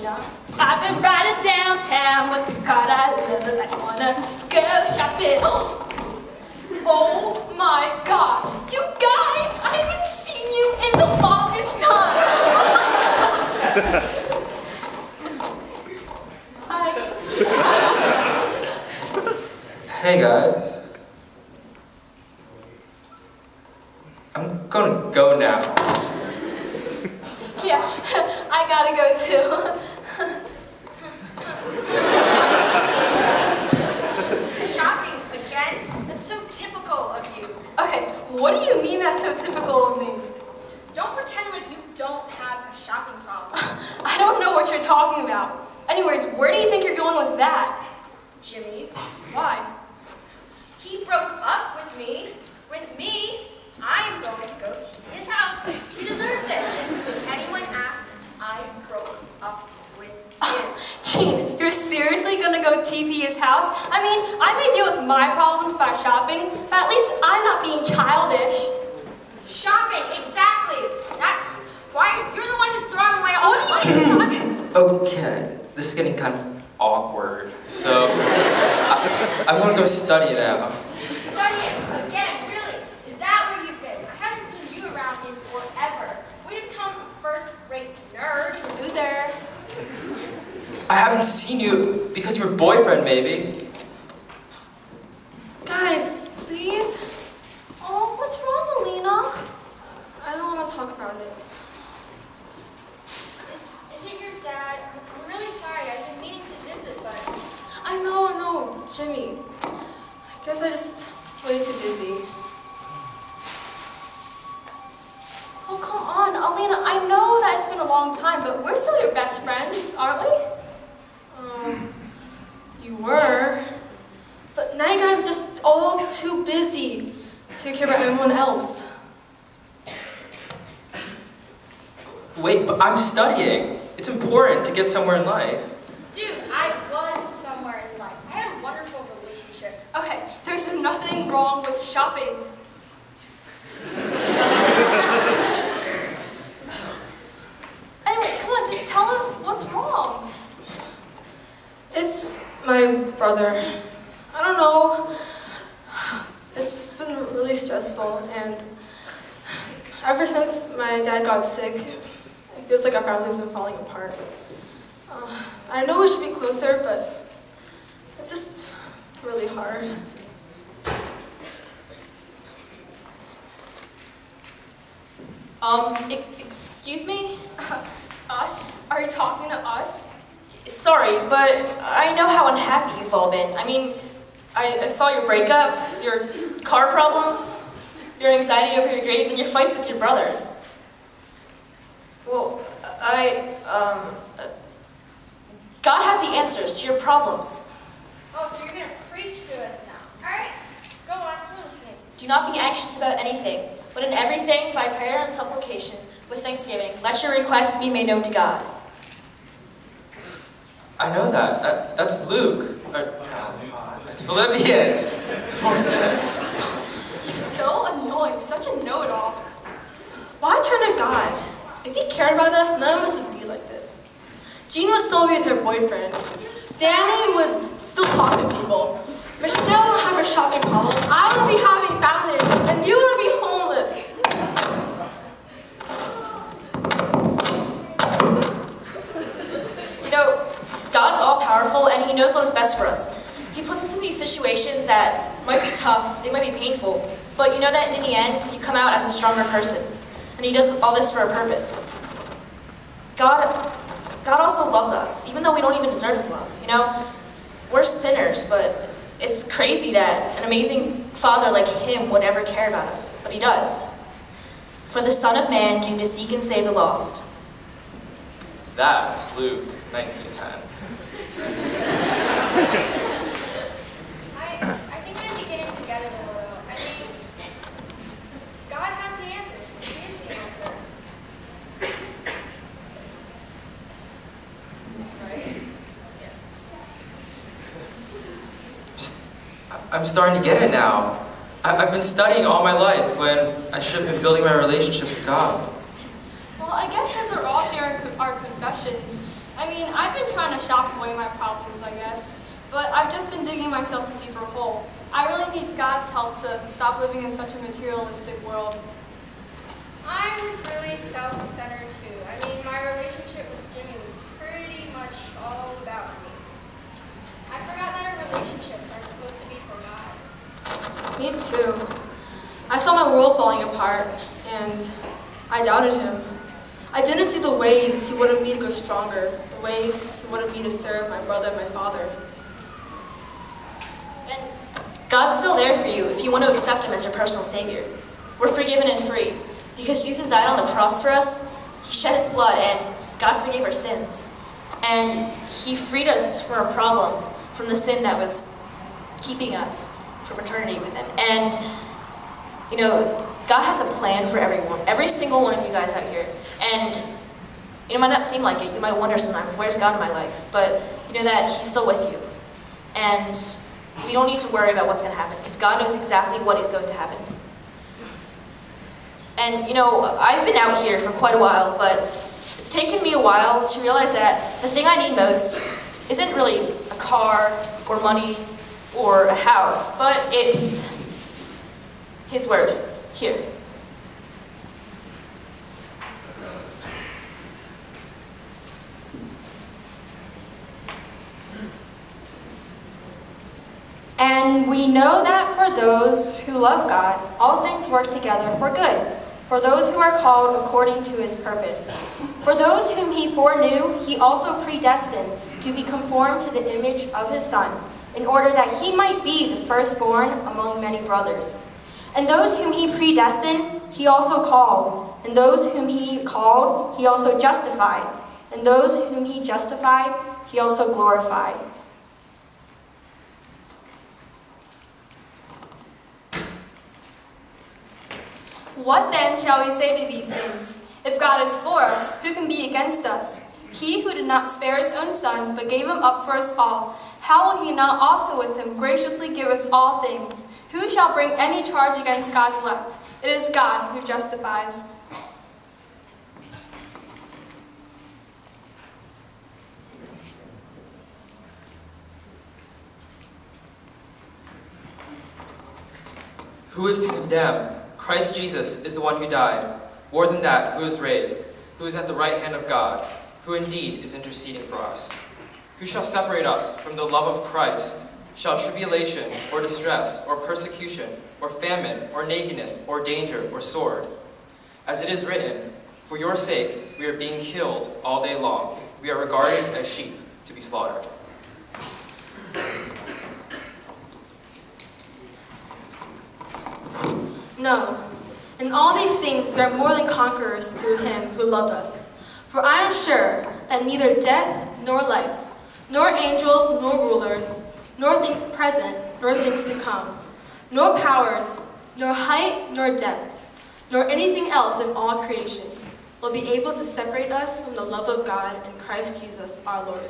I've been riding downtown with the car I love. I wanna go shopping. Oh, oh my gosh, you guys! I haven't seen you in the longest time. Hi. Hey guys. I'm gonna go now. Yeah, I gotta go too. Shopping again? That's so typical of you. Okay, what do you mean that's so typical of me? Don't pretend like you don't have a shopping problem. I don't know what you're talking about. Anyways, where do you think you're going with that? Jimmy's. Why? He broke up with me. With me, I'm going to go to his house. He deserves it. If anyone asks, I broke up with him. Jean, you're seriously gonna go TP his house? I mean, I may deal with my problems by shopping, but at least I'm not being childish. Shopping, exactly. That's why you're the one who's throwing away all What the money. Okay, this is getting kind of awkward. So, I, I'm gonna go study now. it again, really? Is that where you've been? I haven't seen you around in forever. Way to become a first-rate nerd. Loser. I haven't seen you because your boyfriend, maybe. Guys, please. Oh, what's wrong, Alina? I don't want to talk about it. Is, is it your dad? I'm really sorry. I've been meaning to visit, but I know, I know, Jimmy. I guess I just way too busy. Oh, come on, Alina. I know that it's been a long time, but we're still your best friends, aren't we? Um, you were, but now you guys are just all too busy to care about anyone else. Wait, but I'm studying. It's important to get somewhere in life. dude, I was somewhere in life. I had a wonderful relationship. Okay, there's nothing wrong with shopping. Anyways, come on, just tell us what's wrong. It's my brother. I don't know. It's been really stressful, and ever since my dad got sick, it feels like our family's been falling apart. Uh, I know we should be closer, but it's just really hard. Um, e- excuse me? Us? Are you talking to us? Sorry, but I know how unhappy you've all been. I mean, I, I saw your breakup, your car problems, your anxiety over your grades, and your fights with your brother. Well, I, um, uh, God has the answers to your problems. Oh, so you're gonna preach to us now? All right, go on. We're listening. Do not be anxious about anything, but in everything, by prayer and supplication, with thanksgiving, let your requests be made known to God. I know that. that that's Luke. Or, it's Philippians. Four six. You're so annoying, such a know-it-all. Why turn to God? If he cared about us, none of us would be like this. Jean would still be with her boyfriend. Danny would still talk to people. Michelle would have her shopping problem. I would be having family, and you would be homeless. You know, God's all powerful and He knows what is best for us. He puts us in these situations that might be tough, they might be painful, but you know that in the end, you come out as a stronger person. And He does all this for a purpose. God, God also loves us, even though we don't even deserve His love. You know, we're sinners, but it's crazy that an amazing Father like Him would ever care about us, but He does. For the Son of Man came to seek and save the lost. That's Luke 1910. I, I think I'm beginning to get it a little. I mean, God has the answers. He is the answer. Right? I- I'm starting to get it now. I- I've been studying all my life when I should have been building my relationship with God. Well, I guess since we're all sharing our confessions, I mean, I've been trying to shop away my problems, I guess, but I've just been digging myself a deeper hole. I really need God's help to stop living in such a materialistic world. I was really self-centered too. I mean, my relationship with Jimmy was pretty much all about me. I forgot that our relationships are supposed to be for God. Me too. I saw my world falling apart, and I doubted him. I didn't see the ways he wanted me to go stronger, the ways he wanted me to serve my brother and my father. And God's still there for you if you want to accept Him as your personal Savior. We're forgiven and free. Because Jesus died on the cross for us, He shed His blood and God forgave our sins. And He freed us from our problems, from the sin that was keeping us from eternity with Him. And, you know, God has a plan for everyone, every single one of you guys out here. And you know, it might not seem like it. You might wonder sometimes, where's God in my life? But you know that He's still with you. And we don't need to worry about what's going to happen because God knows exactly what is going to happen. And you know, I've been out here for quite a while, but it's taken me a while to realize that the thing I need most isn't really a car or money or a house, but it's His Word here. And we know that for those who love God, all things work together for good, for those who are called according to his purpose. For those whom he foreknew, he also predestined to be conformed to the image of his Son, in order that he might be the firstborn among many brothers. And those whom he predestined, he also called. And those whom he called, he also justified. And those whom he justified, he also glorified. What then shall we say to these things? If God is for us, who can be against us? He who did not spare his own son, but gave him up for us all, how will he not also with him graciously give us all things? Who shall bring any charge against God's elect? It is God who justifies. Who is to condemn? Christ Jesus is the one who died. More than that, who is raised, who is at the right hand of God, who indeed is interceding for us. Who shall separate us from the love of Christ? Shall tribulation, or distress, or persecution, or famine, or nakedness, or danger, or sword? As it is written, For your sake we are being killed all day long. We are regarded as sheep to be slaughtered. No. In all these things we are more than conquerors through him who loved us. For I am sure that neither death nor life, nor angels nor rulers, nor things present nor things to come, nor powers, nor height nor depth, nor anything else in all creation will be able to separate us from the love of God in Christ Jesus our Lord.